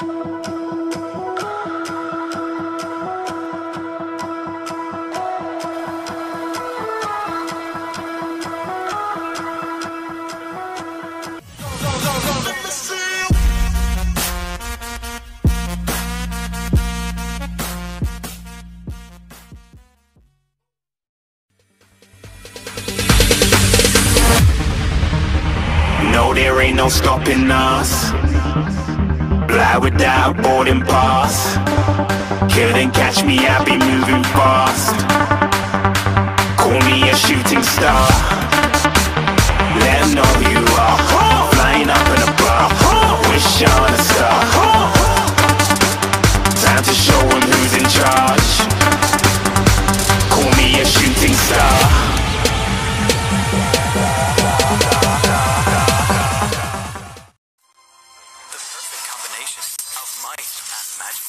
No, there ain't no stopping us. Fly without boarding pass. Couldn't catch me, I be moving fast. Call me a shooting star. Let 'em know who you are. Flying up in a bar. Wish on a star. Time to show who's in charge. Call me a shooting star. Combination of might and magic.